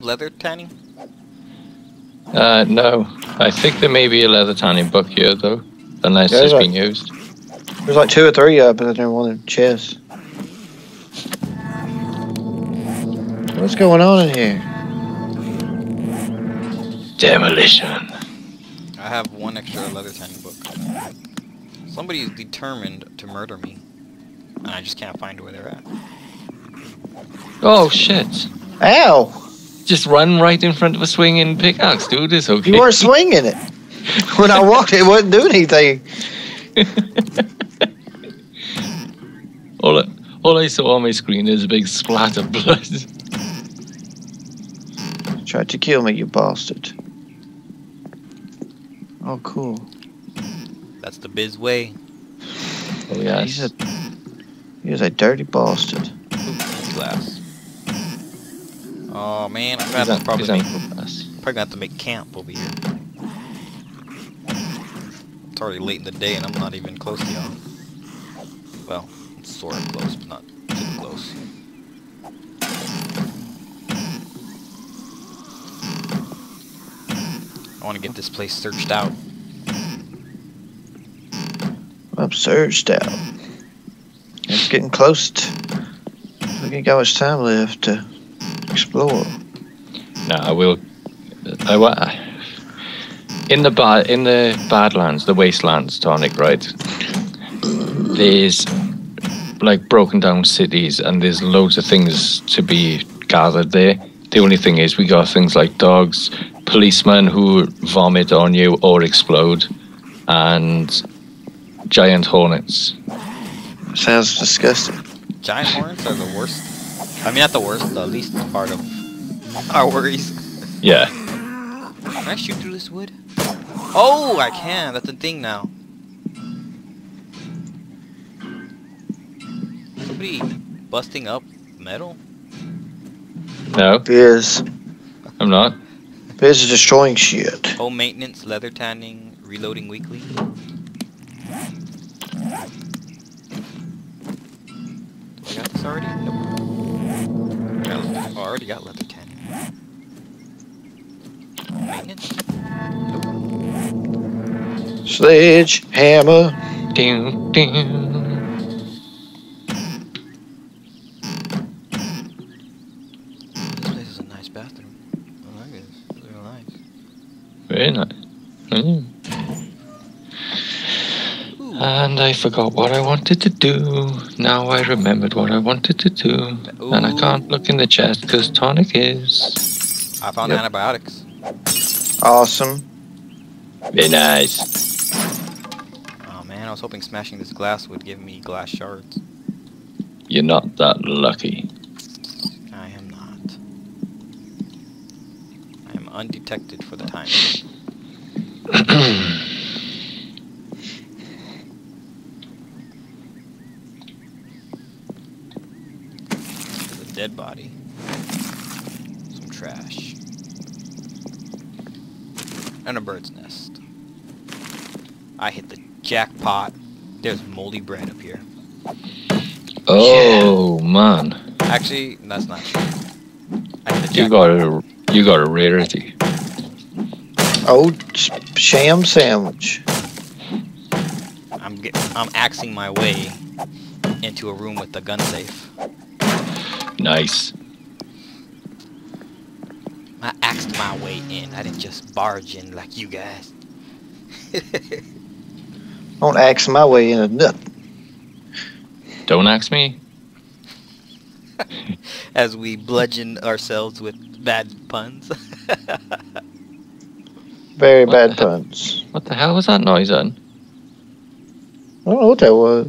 leather tanning? Uh, no. I think there may be a leather tanning book here, though. Unless Yeah, it's right. been used. There's like two or three up in there, one in the chest. What's going on in here? Demolition. I have one extra leather tanning book. Somebody is determined to murder me. And I just can't find where they're at. Oh, shit. Ow! Just run right in front of a swinging pickaxe, dude. It's okay. You weren't swinging it. When I walked, it wouldn't do anything. all, I, all I saw on my screen is a big splat of blood. Tried to kill me, you bastard. Oh, cool. That's the biz way. Oh, He's a, he's a dirty bastard. Ooh, glass. Oh man, I'm gonna probably make, probably gonna have to make camp over here. It's already late in the day and I'm not even close to y'all. Well, it's sort of close, but not too close. I want to get this place searched out. I'm searched out. It's getting close to. We ain't got much time left to explore. No, I will. I wa- in the ba- in the Badlands, the wastelands, tonic, right? There's like broken down cities, and there's loads of things to be gathered there. The only thing is, we got things like dogs, policemen who vomit on you or explode, and giant hornets. Sounds disgusting. Giant hornets are the worst. I mean, not the worst, the least part of our worries. Yeah, Can I shoot through this wood? Oh, I can. That's a thing now. Somebody busting up metal? no, Biz. I'm not. Biz is destroying shit. Home maintenance, leather tanning, reloading weekly. Do I got this already? Nope. I already got tanning. Maintenance? Sledge, hammer. Ding, ding. This place is a nice bathroom. I like it. It's real nice. Very nice. Mm. Ooh. And I forgot what I wanted to do. Now I remembered what I wanted to do. And I can't look in the chest because tonic is. I found Yep. antibiotics. Awesome. Very nice. Oh man, I was hoping smashing this glass would give me glass shards. You're not that lucky. I am not. I am undetected for the time. dead body. Some trash. And a bird's nest. I hit the jackpot. There's moldy bread up here. oh man, Actually, that's not true. I hit the you got a you got a rarity. Oh, sham sandwich. I'm get, I'm axing my way into a room with the gun safe. Nice. I axed my way in. I didn't just barge in like you guys. Don't axe my way into nothing. Don't ask me. As we bludgeon ourselves with bad puns. Very What bad puns. What the hell was that noise on? I don't know what that was.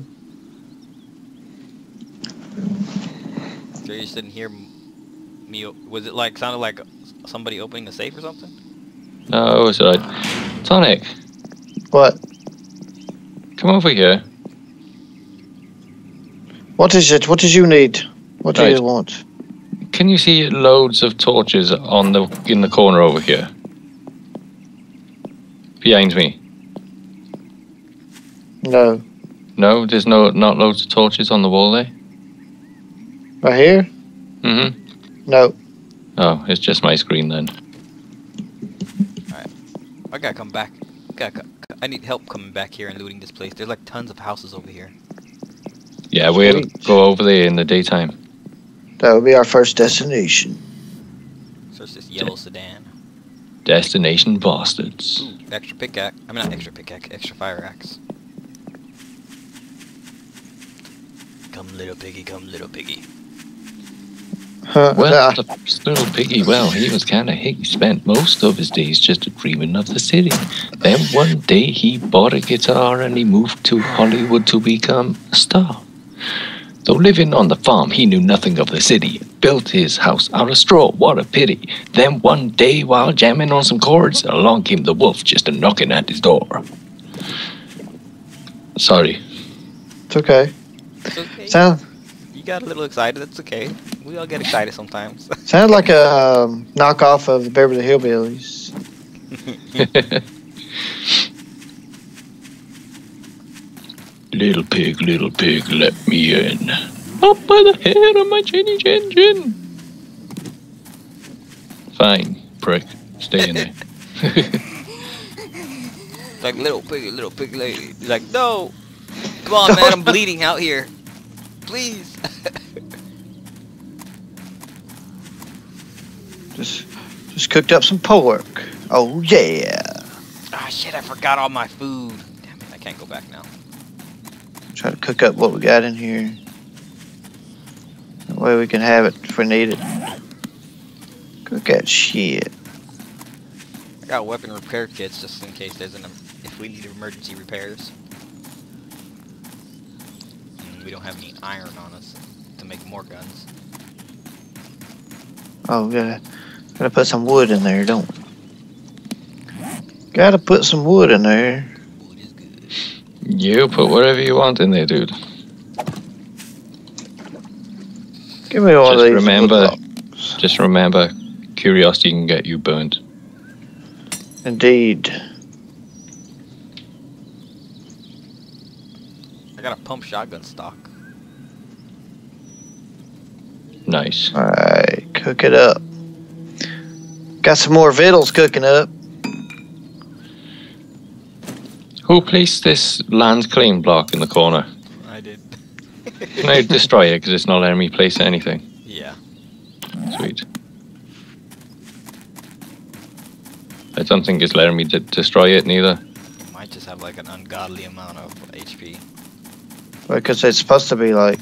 so you just didn't hear me. Was it like sounded like somebody opening a safe or something? No, it was like Tonic, What? come over here. What is it? What did you need? What do Right. you want? Can you see loads of torches on the in the corner over here? Behind me. No. No, there's no not loads of torches on the wall there. Right here? Mm-hmm. No. Oh, it's just my screen then. Alright. I gotta come back. I, Gotta, co- I need help coming back here and looting this place. There's like tons of houses over here. Yeah, we'll Sweet. go over there in the daytime. That will be our first destination. So it's this yellow sedan. Destination Bastards. Ooh, extra pickaxe. I mean, not extra pickaxe, extra fire axe. Come, little piggy, come, little piggy. Huh, Well, nah, the little piggy, well, he was kind of he spent most of his days just dreaming of the city. Then one day he bought a guitar and he moved to Hollywood to become a star. Though living on the farm, he knew nothing of the city. Built his house out of straw, what a pity. Then one day, while jamming on some chords, along came the wolf just a knocking at his door. Sorry. it's okay. It's okay. Sound you got a little excited. That's okay. We all get excited sometimes. sounds like a um, knockoff of the Beverly Hillbillies. Little pig, little pig, let me in. Up by the hair of my chinny chin chin. Fine, prick. Stay in there. like little piggy, little piggy lady. He's like, no. Come on, man. I'm bleeding out here. Please. Just just cooked up some pork. Oh yeah. Ah, shit. I forgot all my food. Damn it. I can't go back now. Try to cook up what we got in here. That way we can have it if we need it. Cook that shit. I got weapon repair kits just in case there's an if we need emergency repairs. And we don't have any iron on us to make more guns. Oh, we gotta gotta put some wood in there, don't? Gotta put some wood in there. Wood is good. you put whatever you want in there, dude. Give me all of Just these. remember- Just remember, curiosity can get you burnt. Indeed. I got a pump shotgun stock. Nice. Alright, cook it up. Got some more victuals cooking up. Who placed this land claim block in the corner? I did. Can I destroy it because it's not letting me place anything? Yeah. Sweet. I don't think it's letting me d- destroy it neither. It might just have like an ungodly amount of HP. Because it's supposed to be like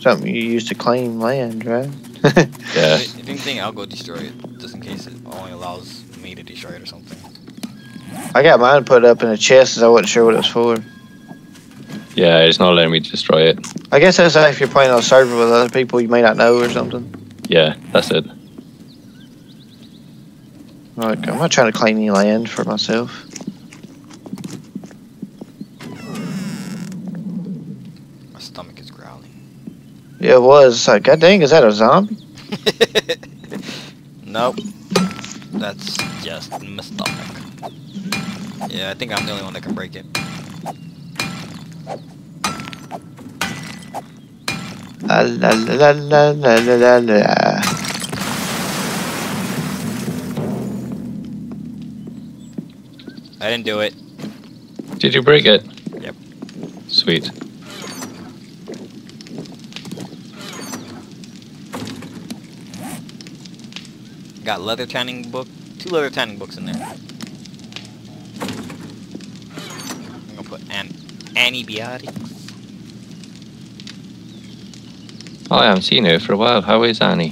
something you use to claim land, right? Yeah. If if anything, I'll go destroy it just in case it only allows me to destroy it or something. I got mine put up in a chest as I wasn't sure what it was for. Yeah, it's not letting me destroy it. I guess that's if you're playing on a server with other people you may not know or something. Yeah, that's it. Like, I'm not trying to claim any land for myself. My stomach is growling. Yeah, it was. It's like, God dang, is that a zombie? nope. That's just my stomach. Yeah, I think I'm the only one that can break it. La la la la la la la la. I didn't do it. Did you break it? Yep. Sweet. Got leather tanning book, two leather tanning books in there. I'm gonna put an antibiotics. Oh, I haven't seen her for a while. How is Annie?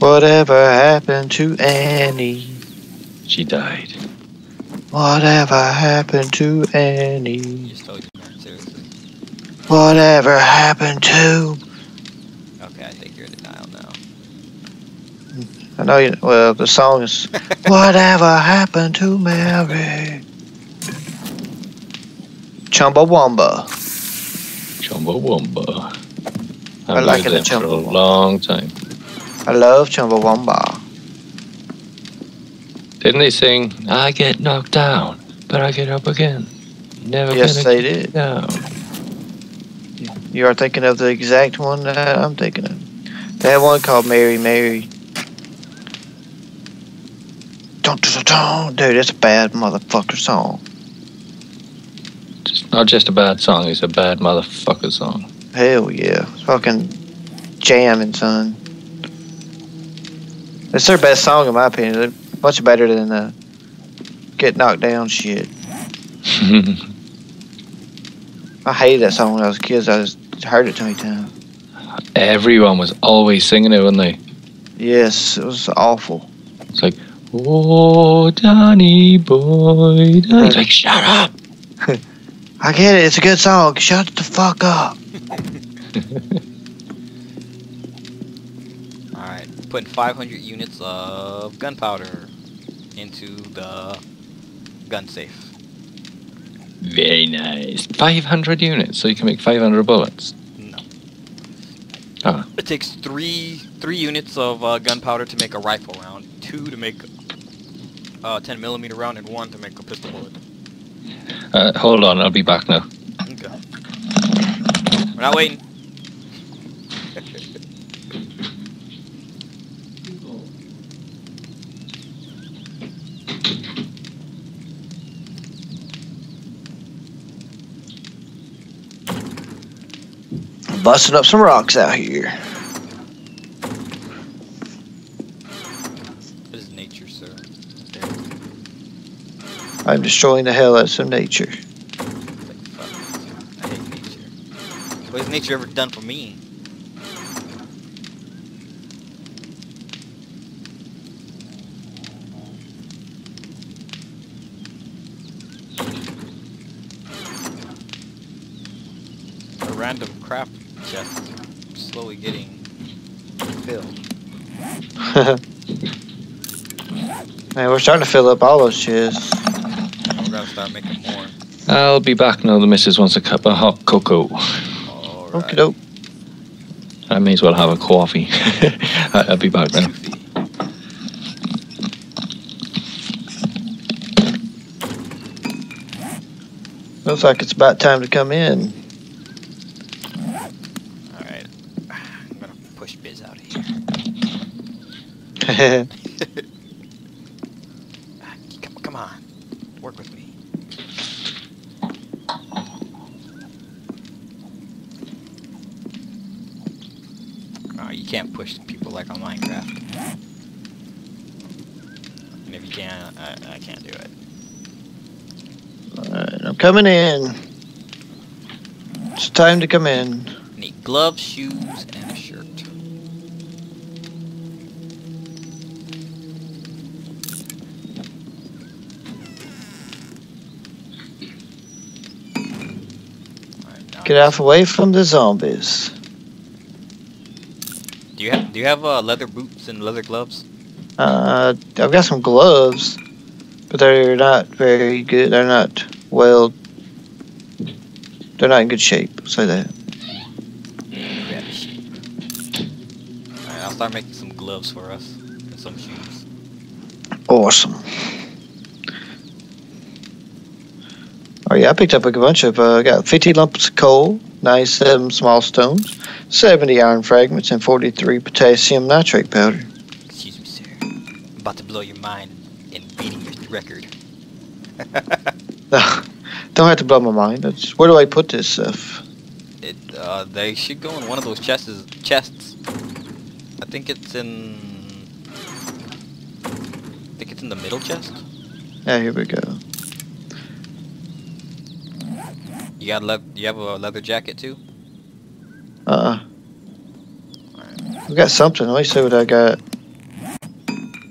Whatever happened to Annie? She died. Whatever happened to Annie? Just told you. Seriously. Whatever happened to? Okay, I think you're in denial now. I know you. Well, the song is Whatever happened to Mary? Chumbawamba. Chumbawamba. I like heard it, them for a long time. I love Chumbawamba. Didn't they sing, I get knocked down, but I get up again? Never Yes, gonna they get did. down. You are thinking of the exact one that I'm thinking of. They had one called Mary Mary. Dun, dun. Dude, that's a bad motherfucker song. It's not just a bad song, it's a bad motherfucker song. Hell yeah. Fucking jamming, son. It's their best song, in my opinion. They're much better than uh, Get Knocked Down shit. I hated that song when I was a kid. I just heard it too many times. Everyone was always singing it, weren't they? Yes, it was awful. It's like, oh, Danny boy. Danny. It's like, shut up. I get it. It's a good song. Shut the fuck up. Alright, putting 500 units of gunpowder into the gun safe. Very nice. 500 units, so you can make 500 bullets. No. Ah. It takes three three units of uh, gunpowder to make a rifle round, two to make uh, 10 millimeter round, and one to make a pistol bullet. Uh, hold on, I'll be back now. Okay. We're not waiting. Busting up some rocks out here. What is nature, sir? I'm destroying the hell out of some nature. It's like, fuck. I hate nature. What has nature ever done for me? A random crap chest slowly getting filled. Man, we're starting to fill up all those chests. We're gonna start making more. I'll be back now. The missus wants a cup of hot cocoa. Alright. Okie doke. I may as well have a coffee. I- I'll be back now. Looks like it's about time to come in. Alright. I'm gonna push Biz out of here. Ah, Come, come on. Work with me. Oh, you can't push people like on Minecraft. And if you can, I, I can't do it. Alright, I'm coming in. It's time to come in. Need gloves, shoes, and a shirt. Get out away from the zombies. Do you have do you have uh, leather boots and leather gloves? Uh, I've got some gloves, but they're not very good. They're not well. They're not in good shape. Say that. Alright, I'll start making some gloves for us and some shoes. Awesome. Oh yeah, I picked up a bunch of. Uh, got 50 lumps of coal, 97 small stones, 70 iron fragments, and 43 potassium nitrate powder. Excuse me, sir. I'm about to blow your mind and beating your record. Don't have to blow my mind. That's, where do I put this stuff? It uh, they should go in one of those chests. Chests. I think it's in. I think it's in the middle chest. Yeah, here we go. You got le- You have a leather jacket too. Uh, Alright. I got something. Let me see what I got.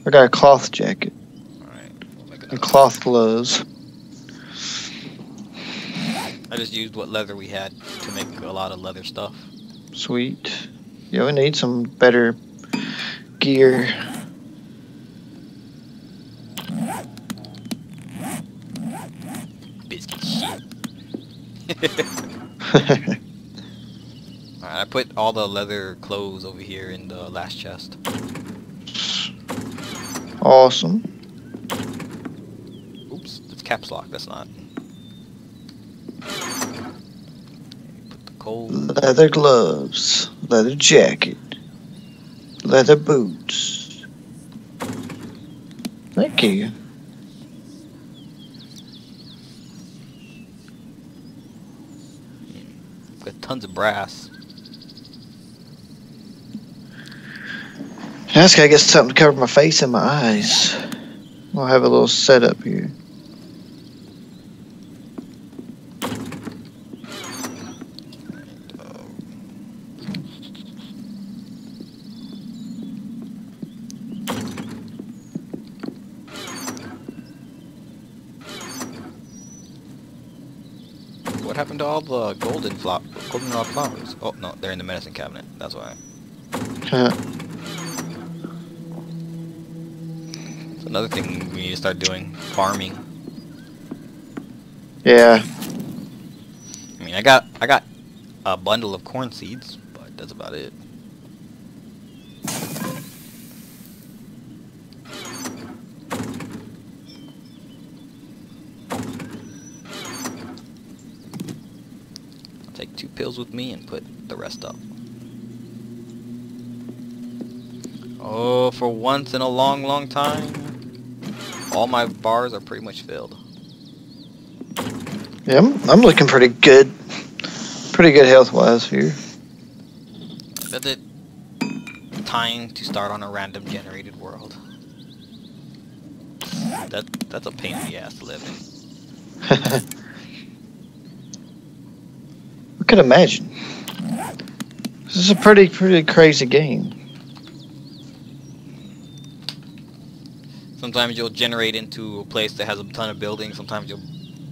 I got a cloth jacket Alright. we'll and cloth gloves. I just used what leather we had to make a lot of leather stuff. Sweet. Yeah, we need some better gear. Biscuit shit. Alright, I put all the leather clothes over here in the last chest. awesome. Oops, that's caps lock. That's not. Gold. Leather gloves, leather jacket, leather boots. Thank you. Got tons of brass. I just gotta get something to cover my face and my eyes. I'll have a little setup here. What happened to all the golden flop, goldenrod flowers? Oh no, they're in the medicine cabinet. That's why. It's another thing we need to start doing: farming. Yeah, I mean, I got I got a bundle of corn seeds, but that's about it. I'll take two pills with me and put the rest up. Oh, for once in a long, long time, all my bars are pretty much filled. yeah, I'm, I'm looking pretty good. Pretty good health wise here. That's it. Time to start on a random generated world. That that's a pain in the ass to live in. I could imagine. This is a pretty, pretty crazy game. Sometimes you'll generate into a place that has a ton of buildings. Sometimes you'll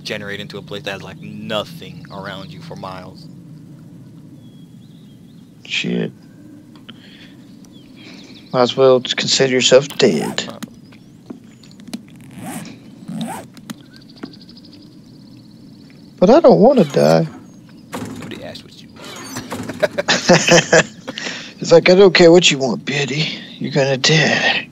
generate into a place that has like nothing around you for miles. Shit. Might as well just consider yourself dead. But I don't want to die. Nobody asked what you want. it's like, I don't care what you want, Betty. You're gonna die.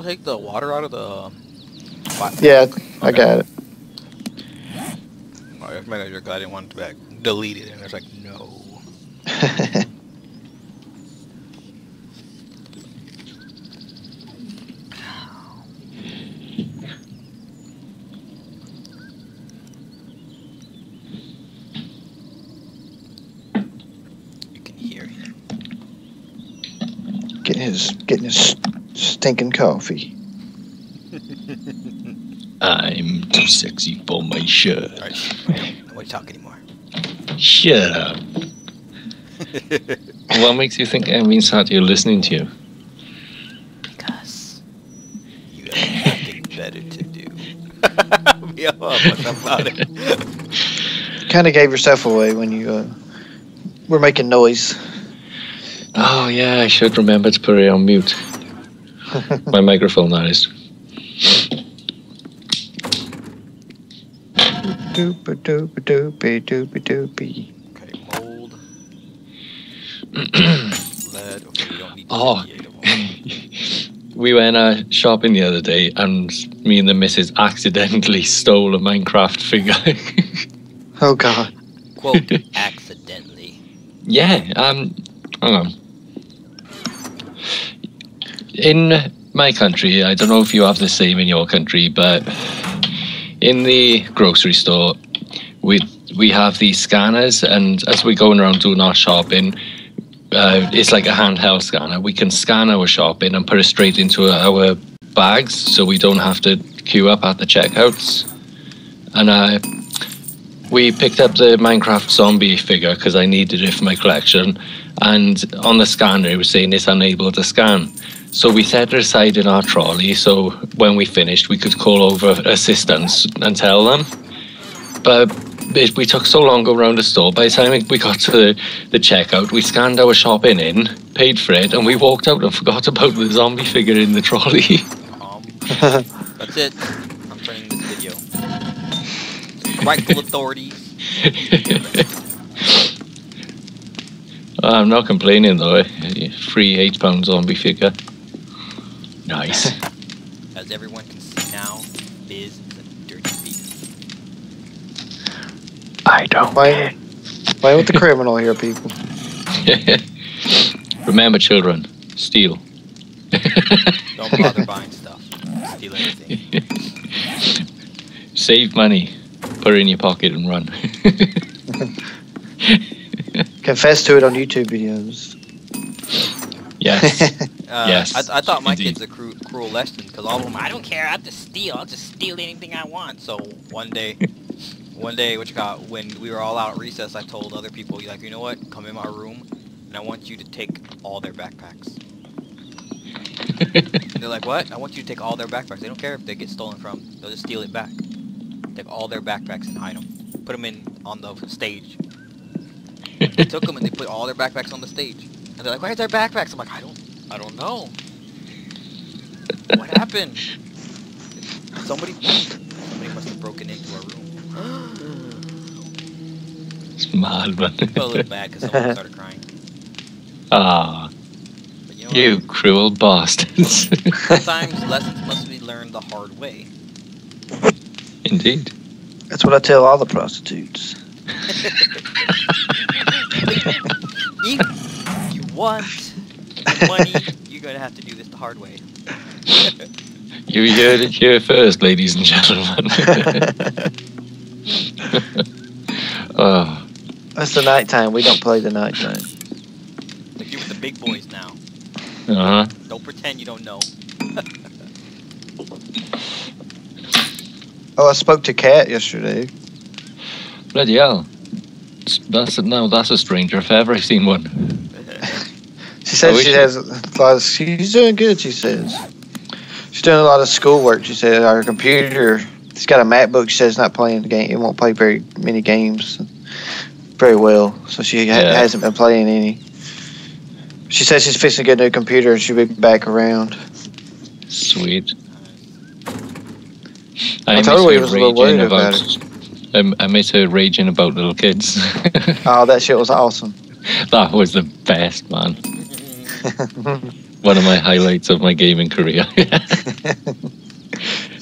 Well, don't take the water out of the? Um, fi- Yeah, I got it. If my I didn't want to back delete it, and I was like, no. You can hear him. getting his getting his stinking coffee. I'm too sexy for my shirt. All right, I don't want to talk anymore. Shut up. What makes you think I'm inside you're listening to you? Because you have nothing better to do. yeah, what's about it? Kind of gave yourself away when you uh, were making noise. Oh yeah, I should remember to put it on mute. My microphone, that is. Doopy doopy doopy doopy doopy. Okay, mold. Lead. Okay, we don't need Oh. create a mold. we went uh, shopping the other day, and me and the missus accidentally stole a Minecraft figure. Oh god. Quote, accidentally. yeah, um, hang on. In my country, I don't know if you have the same in your country, but in the grocery store, we we have these scanners, and as we're going around doing our shopping, uh, it's like a handheld scanner. We can scan our shopping and put it straight into our bags, so we don't have to queue up at the checkouts. And uh, we picked up the Minecraft zombie figure because I needed it for my collection, and on the scanner it was saying it's unable to scan. So we set it aside in our trolley, so when we finished, we could call over assistance and tell them. But it, we took so long around the store. By the time we got to the, the checkout, we scanned our shopping in, paid for it, and we walked out and forgot about the zombie figure in the trolley. Um, that's it. I'm turning this video. Rightful authorities. I'm not complaining though. Free eight pound zombie figure. Nice. As everyone can see now, Biz is a dirty thief. I don't. Playing, playing with the criminal here, people. Remember, children, steal. Don't bother buying stuff. Steal anything. Save money, put it in your pocket, and run. Confess to it on YouTube videos. Yes. Uh, Yes, I, I thought my indeed. kids a cru- cruel lesson because all of them, I don't care, I'll just steal, I'll just steal anything I want. So one day, one day, what you got, when we were all out at recess, I told other people, like, you know what, come in my room, and I want you to take all their backpacks. And they're like, what? I want you to take all their backpacks. They don't care if they get stolen from, they'll just steal it back. Take all their backpacks and hide them. Put them in on the stage. They took them and they put all their backpacks on the stage. And they're like, where's their backpacks? I'm like, I don't, I don't know. What happened? Somebody, somebody must have broken into our room. it's mad, man. I felt a little bad because someone started crying. Ah, But you know you cruel bastards. Sometimes lessons must be learned the hard way. Indeed. That's what I tell all the prostitutes. If want the money, you're gonna have to do this the hard way. You heard it here first, ladies and gentlemen. oh, That's the nighttime. We don't play the nighttime. Like you with the big boys now. uh-huh. Don't pretend you don't know. Oh, I spoke to Cat yesterday. Bloody hell. That's a, no, that's a stranger if ever I've seen one. She says she she? has a lot of. She's doing good. She says she's doing a lot of schoolwork. She said our computer. She's got a MacBook. She says not playing the game. It won't play very many games very well. So she ha- Yeah. hasn't been playing any. She says she's fixing to get a new computer and she'll be back around. Sweet. I I, told her we was a little worried about about. I, I miss her raging about little kids. Oh, that shit was awesome. that was the best, man. One of my highlights of my gaming career.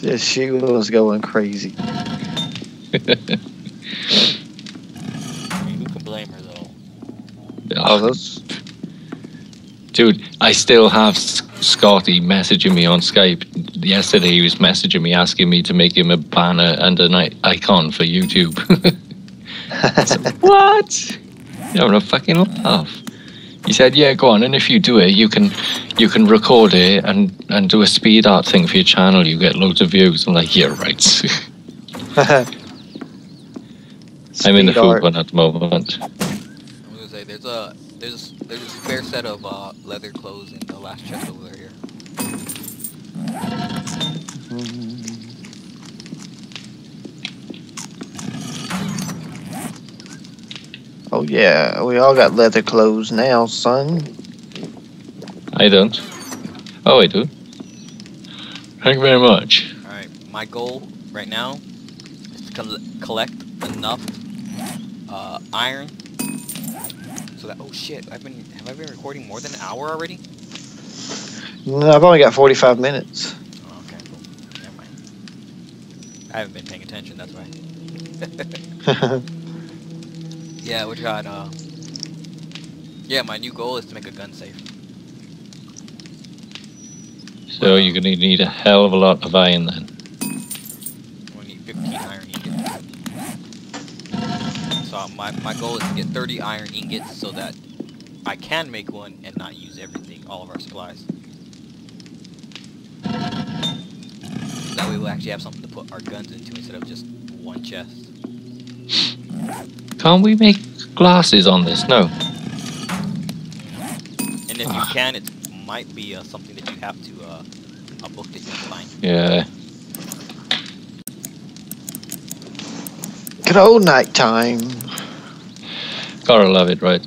Yeah, she was going crazy. Who can blame her though? Oh, those. Dude, I still have Scotty messaging me on Skype. Yesterday, he was messaging me asking me to make him a banner and an icon for YouTube. what? You're having a fucking laugh. He said, "Yeah, go on, and if you do it, you can, you can record it and and do a speed art thing for your channel. You get loads of views." I'm like, "Yeah, right." I'm in the food art. one at the moment. I'm gonna say there's a there's there's a spare set of uh, leather clothes in the last chest over there. Oh yeah, we all got leather clothes now, son. I don't. Oh, I do. Thank you very much. All right, my goal right now is to col- collect enough uh, iron so that oh shit I've been have I been recording more than an hour already? No, I've only got 45 minutes. Oh, okay, cool. Never mind. I haven't been paying attention. That's why. Yeah, we got uh. Yeah, my new goal is to make a gun safe. So you're gonna need a hell of a lot of iron then. We need 15 iron ingots. So my, my goal is to get 30 iron ingots so that I can make one and not use everything, all of our supplies. That way we'll actually have something to put our guns into instead of just one chest. Can't we make glasses on this? No. And if you Ah. can, it might be uh, something that you have to, uh, a book that you can find. Yeah. Good old nighttime. Gotta love it, right?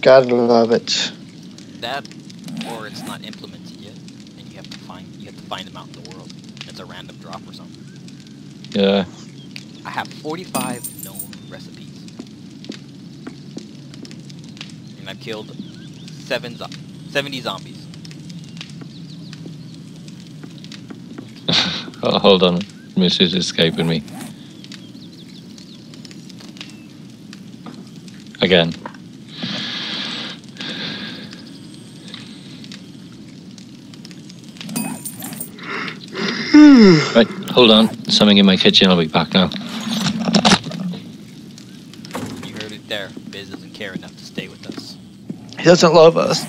Gotta love it. That, or it's not implemented yet, and you have to find you have to find them out in the world. It's a random drop or something. Yeah. I have 45 and I've killed seven zo- 70 zombies. oh, hold on. Miss is escaping me. Again. right, hold on. Something in my kitchen. I'll be back now. You heard it there. Biz doesn't care enough to stay with us. He doesn't love us.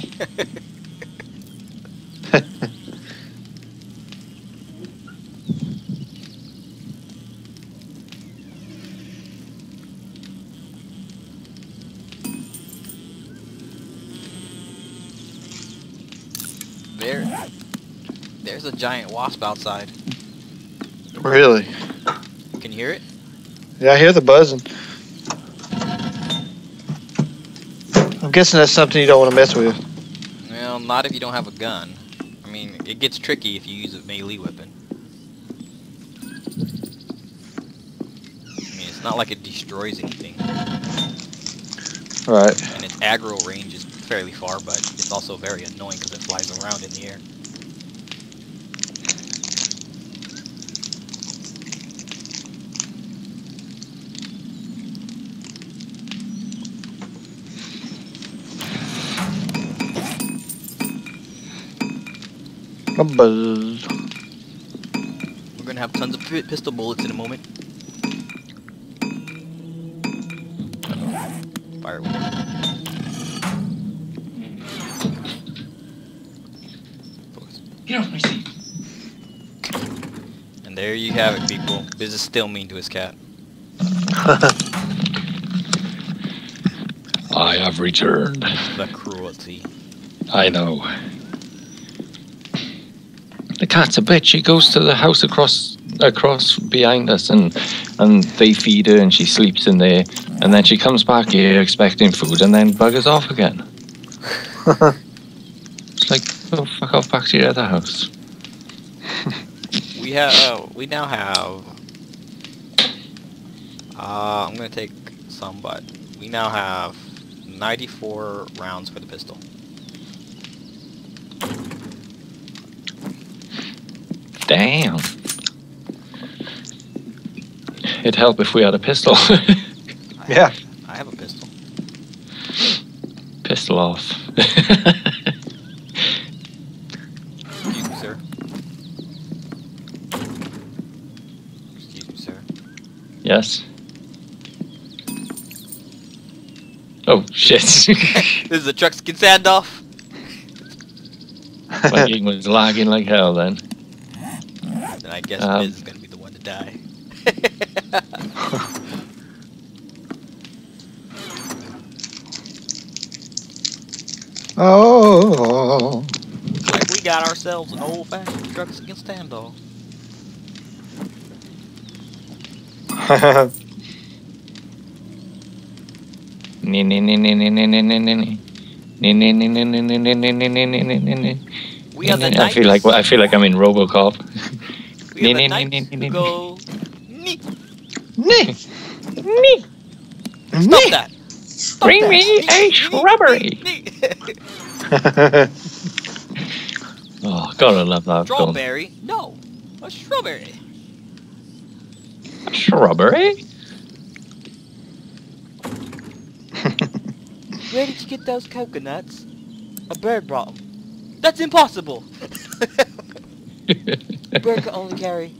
There, there's a giant wasp outside. Really? Can you hear it? Yeah, I hear the buzzing. I'm guessing that's something you don't want to mess with. Well, not if you don't have a gun. I mean, it gets tricky if you use a melee weapon. I mean, it's not like it destroys anything, Right. and its aggro range is fairly far, but it's also very annoying because it flies around in the air. A buzz. We're gonna have tons of pistol bullets in a moment. Fire Get off my seat. And there you have it, people. Biz is still mean to his cat. I have returned. The cruelty. I know. Cat's a bitch. She goes to the house across across behind us and and they feed her and she sleeps in there and then she comes back here expecting food and then buggers off again. It's like go fuck off back to your other house. We have. Uh, we now have. Uh, I'm gonna take some, but we now have 94 rounds for the pistol. Damn. It'd help if we had a pistol. I Yeah. Have, I have a pistol. pistol off. Excuse me, sir. Excuse me, sir. yes. Oh shit. this is a Truckskin standoff. My game was lagging like hell then. Then guess Um, Biz is gonna be the one to die. oh. like we got ourselves an old-fashioned Truckskin standoff. Nee, nee, nee, nee, nee, nee, nee, nee, nee, nee. Nee, nee, nee, nee, nee, nee, nee, nee, nee, nee, nee, nee, nee, nee. We are the I feel like knights. I feel like I'm in RoboCop you're the knight, you go me. Me. Me. Stop that. Stop Bring that. me a shrubbery. oh, God, I love that. Strawberry? No. A shrubbery. A shrubbery? Where did you get those coconuts? A bird brought them. That's impossible! a bird only carry.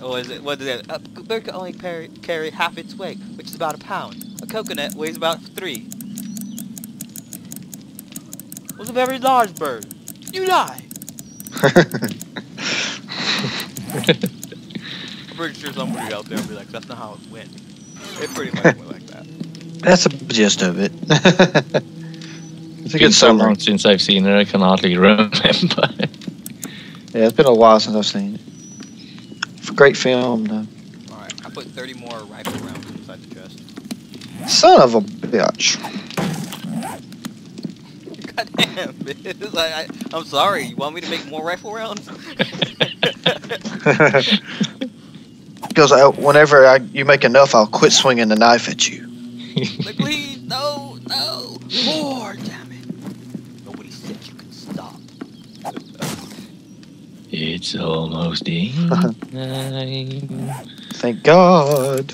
Oh, is it? What is it? A bird can only carry, carry half its weight, which is about a pound. A coconut weighs about three. It Was a very large bird. You lie. I'm pretty sure somebody out there will be like, that's not how it went. It pretty much went like that. That's the gist of it. it's a It's good been so long since I've seen it, I can hardly remember. Yeah, it's been a while since I've seen it. Great film, though. Alright, I put 30 more rifle rounds inside the chest. Son of a bitch. Goddamn, bitch. Like, I, I'm sorry. You want me to make more rifle rounds? Because I, whenever I, you make enough, I'll quit swinging the knife at you. like, please, It's almost evening. Thank God.